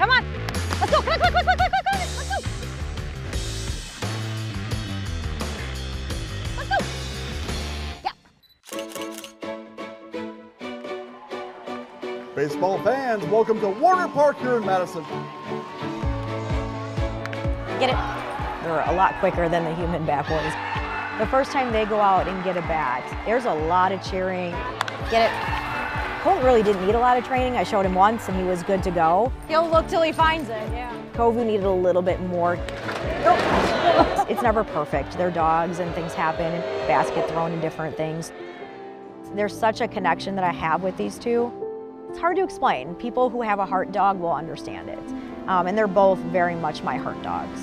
Come on. Let's go. Come on, come on, come on, come on, come on. Let's go. Let's go. Yeah. Baseball fans, welcome to Warner Park here in Madison. Get it. They're a lot quicker than the human bat boys. The first time they go out and get a bat, there's a lot of cheering. Get it. Colt really didn't need a lot of training. I showed him once and he was good to go. He'll look till he finds it, yeah. Kovu needed a little bit more. it's never perfect. They're dogs and things happen and bats get thrown and different things. There's such a connection that I have with these two. It's hard to explain. People who have a heart dog will understand it. Um, and they're both very much my heart dogs.